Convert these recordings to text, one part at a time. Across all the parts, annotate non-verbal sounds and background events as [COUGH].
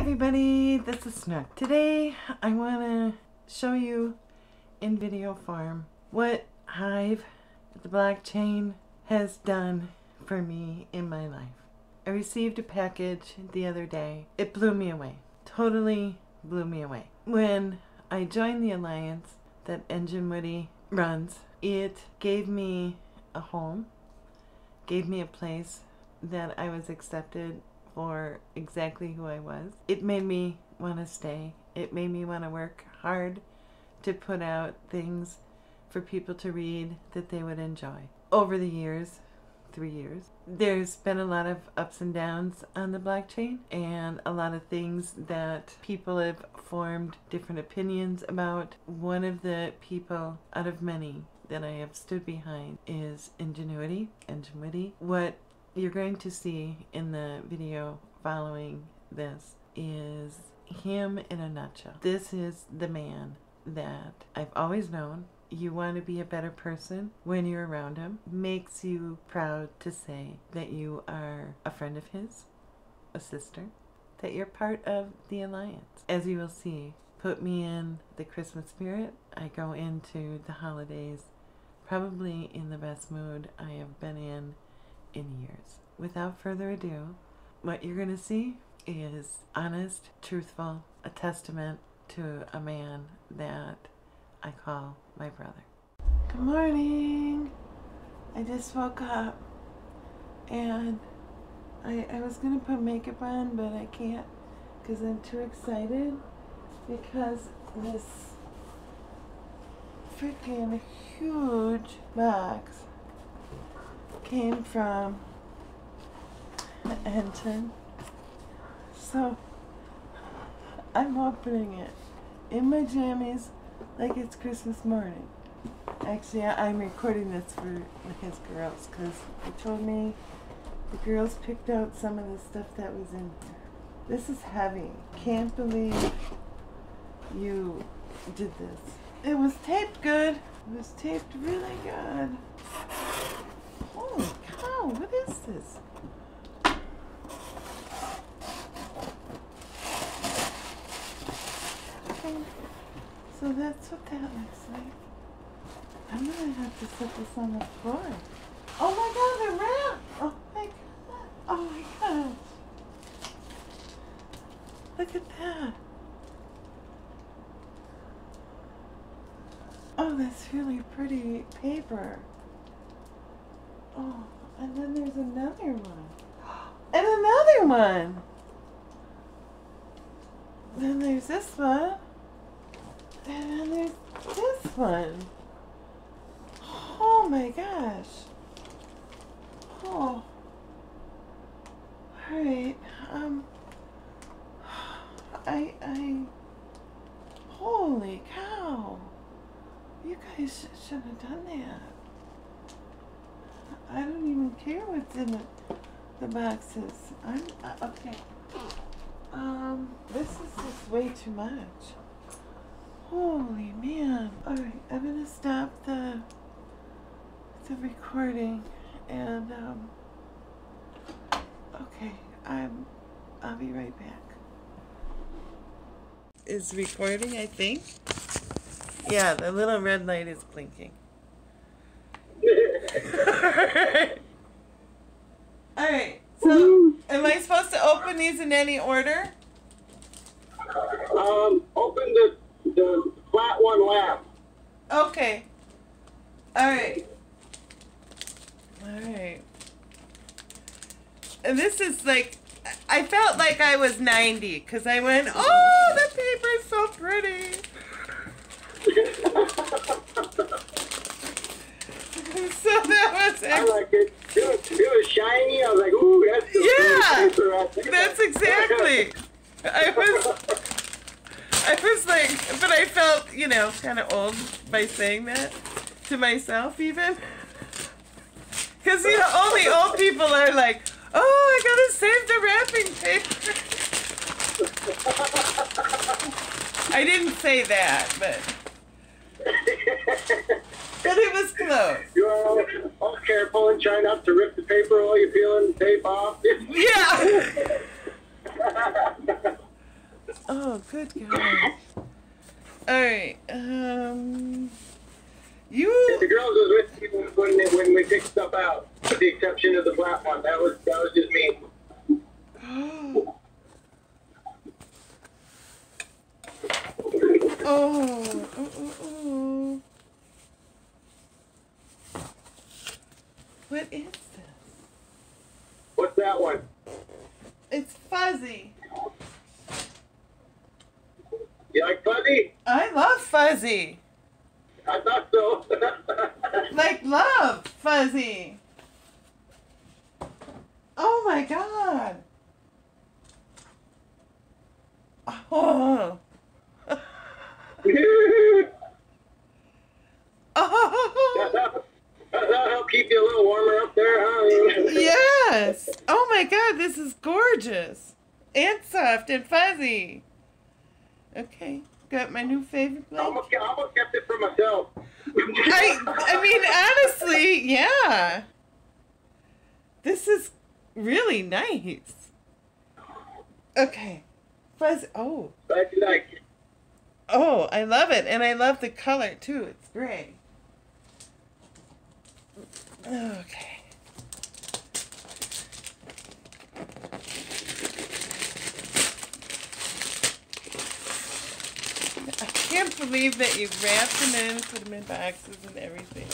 everybody, this is Snook. Today I want to show you in video form what Hive, the blockchain, has done for me in my life. I received a package the other day. It blew me away. Totally blew me away. When I joined the alliance that Enjin runs, it gave me a home, gave me a place that I was accepted exactly who I was. It made me want to stay. It made me want to work hard to put out things for people to read that they would enjoy. Over the years, three years, there's been a lot of ups and downs on the blockchain and a lot of things that people have formed different opinions about. One of the people out of many that I have stood behind is Enginewitty, Enginewitty. What you're going to see in the video following this is him in a nutshell. This is the man that I've always known. You want to be a better person when you're around him. Makes you proud to say that you are a friend of his, a sister, that you're part of the alliance. As you will see, put me in the Christmas spirit. I go into the holidays probably in the best mood I have been in in years. Without further ado, what you're going to see is honest, truthful, a testament to a man that I call my brother. Good morning. I just woke up and I, I was going to put makeup on, but I can't because I'm too excited because this freaking huge box came from Enton. So I'm opening it in my jammies like it's Christmas morning. Actually, I'm recording this for his girls because he told me the girls picked out some of the stuff that was in here. This is heavy. Can't believe you did this. It was taped good. It was taped really good. Holy what is this? Okay, so that's what that looks like. I'm gonna have to set this on the floor. Oh my god, they're wrapped! Oh my god! Oh my god! Look at that! Oh, that's really pretty paper. Oh, and then there's another one. [GASPS] And another one! Then there's this one. And then there's this one. Oh my gosh. Oh. Alright, um. [SIGHS] I, I. Holy cow. You guys sh- shouldn't have done that. Care what's in the, the boxes. I'm uh, okay. Um, this is just way too much. Holy man! All right, I'm gonna stop the the recording, and um, okay, I'm I'll be right back. Is recording, I think. Yeah, the little red light is blinking. All right. So, am I these in any order? Um, open the, the flat one left. Okay. All right. All right. And this is like, I felt like I was 90 because I went, oh, the paper is so pretty. so that was I ex- like it. It was, it was shiny. I was like, ooh, that's the Yeah, paper right there. That's exactly. I was, I was like, but I felt, you know, kind of old by saying that to myself, even. Because, you know, only old people are like, oh, I gotta save the wrapping paper. [LAUGHS] I didn't say that, but. But it was close. you are all, all careful and try not to rip the paper while you're peeling the tape off. Yeah. [LAUGHS] Oh, good God. Alright, um. You. The girls was with me when, when we picked stuff out, with the exception of the black one. That was that was just me. [GASPS] Oh, oh, oh, oh. What is this? What's that one? It's fuzzy. You like fuzzy? I love fuzzy. I thought so. [LAUGHS] Like love fuzzy. Oh my god. Oh. Oh. That'll help keep you a little warmer up there, huh? [LAUGHS] Yes. Oh my god, this is gorgeous. And soft and fuzzy. Okay, got my new favorite I almost, I almost kept it for myself. [LAUGHS] I I mean honestly, yeah. This is really nice. Okay. Fuzz oh. I like it. Oh, I love it. And I love the color too. It's gray. Okay. I can't believe that you wrapped them in, put them in boxes and everything.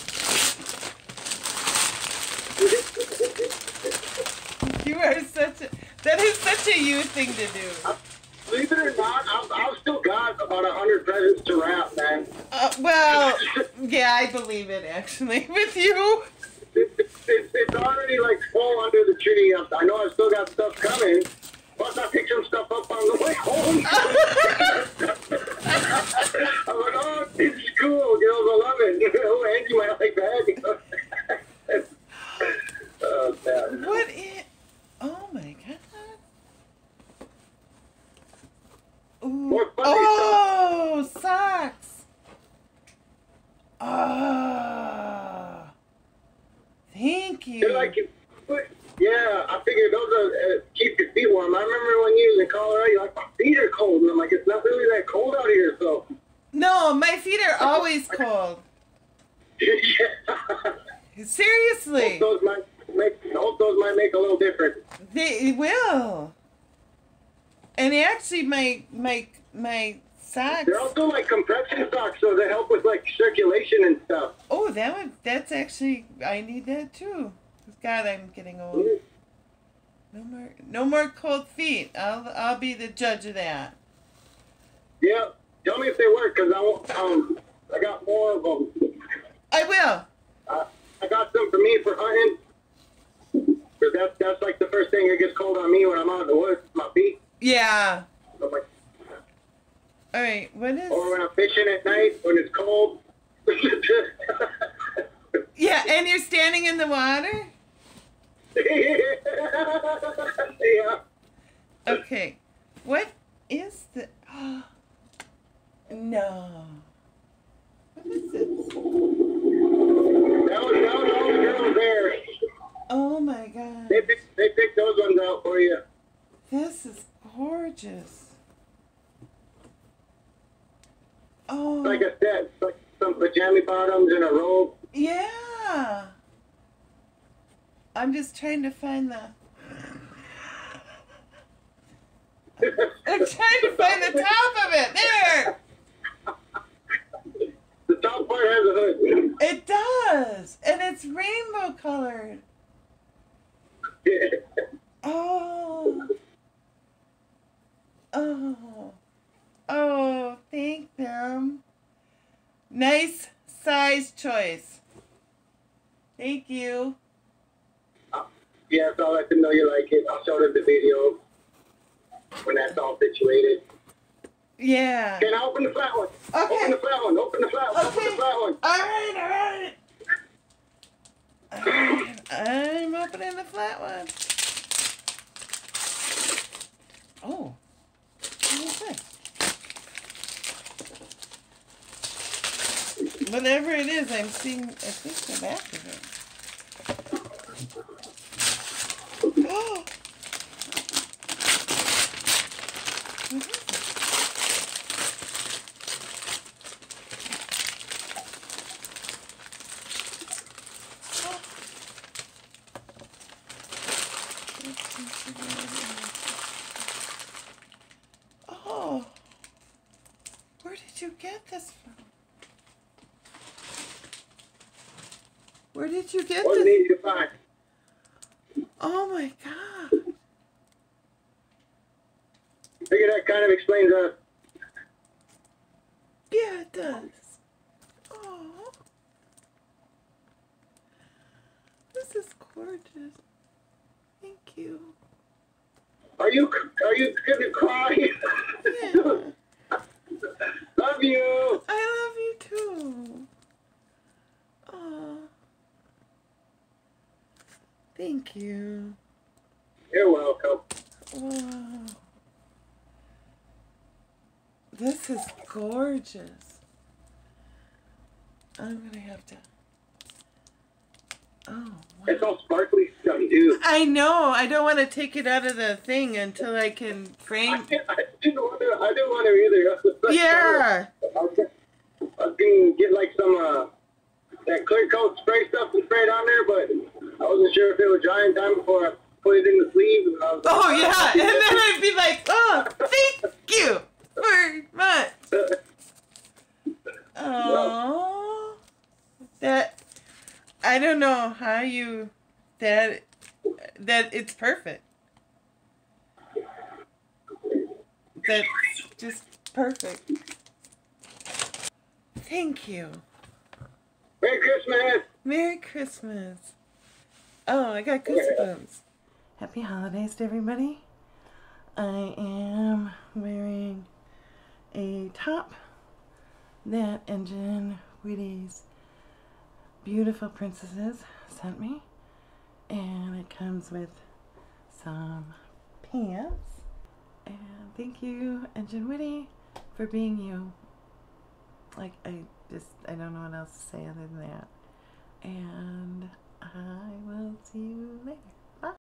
You are such a that is such a you thing to do. Believe it or not, I've, I've still got about a hundred presents to wrap, man. Uh, well, yeah, I believe it actually [LAUGHS] with you. It's, it's, it's already like full under the tree. I I know I've still got stuff coming. Plus, I picked some stuff up on the way home. [LAUGHS] I'm like, oh, it's cool, girls. I love it. oh, Angie might like that. oh, man. What is? Oh my god. Ooh. More fuzzy Oh, socks. Ah. Thank you. Like, yeah, I figured those are uh, keep your feet warm. I remember when you was in Colorado, you're like, my feet are cold. And I'm like, it's not really that cold out here, so. no, my feet are always cold. [LAUGHS] yeah. Seriously, Hope those might make, hope those might make a little difference. they will. And it actually, my my my socks. They're also like compression socks, so they help with like circulation and stuff. Oh, that would. That's actually. I need that too. God, I'm getting old. No more. No more cold feet. I'll. I'll be the judge of that. Yeah, tell me if they work, cause I won't, um, I got more of them. I will. Uh, I got some for me for hunting. Cause that's that's like the first thing that gets cold on me when I'm out in the woods. My feet. Yeah. All right. What is? or when I'm fishing at night when it's cold. [LAUGHS] Yeah, and you're standing in the water. [LAUGHS] yeah. Okay. What is the? [GASPS] no. What is it? That was, that was all the girls there. Oh my god. They picked, they picked those ones out for you. This is gorgeous. Oh. Like I said, like some pajama bottoms and a robe. Yeah. I'm just trying to find the. [LAUGHS] I'm trying to find the top of it. There. The top part has a hood. It does, and it's rainbow colored. [LAUGHS] Oh. Oh. Oh, thank them. Nice size choice. Thank you. yes, I'll let them know you like it. I'll show them the video when that's all situated. Yeah. Okay, I open the flat one. Okay. Open the flat one. Open the flat one. Open Okay. the flat one. All right. All right. I'm opening the flat one. Oh. Whatever it is, I'm seeing at least the back of it. Oh! [GASPS] Oh, where did you get this from? Where did you get Wasn't this? Oh my god. I figure that kind of explains uh Yeah, it does. Oh. This is gorgeous. Thank you. Are you are you gonna cry? [LAUGHS] Yeah. Love you. I love you too. Oh. Thank you. You're welcome. Wow. This is gorgeous. I'm gonna have to. Oh, It's all sparkly stuff too. I know. I don't want to take it out of the thing until I can frame. didn't, I didn't want to. I didn't want to either. That's the best Yeah. I was gonna- I was gonna get like some uh that clear coat spray stuff and spray it on there, but I wasn't sure if it was dry in time before I put it in the sleeve. And I was Oh yeah, [LAUGHS] and then I'd be like, oh, thank you very much. [LAUGHS] Oh, that I don't know how you that that it's perfect. That's just perfect. Thank you. Merry Christmas. Merry Christmas. Oh, I got goosebumps. Happy holidays to everybody. I am wearing a top that Engine Witty's beautiful princesses sent me. And it comes with some pants. And thank you, Engine Witty, for being you. Like, I just, I don't know what else to say other than that. And I will see you later.